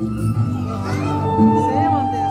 Sam on this.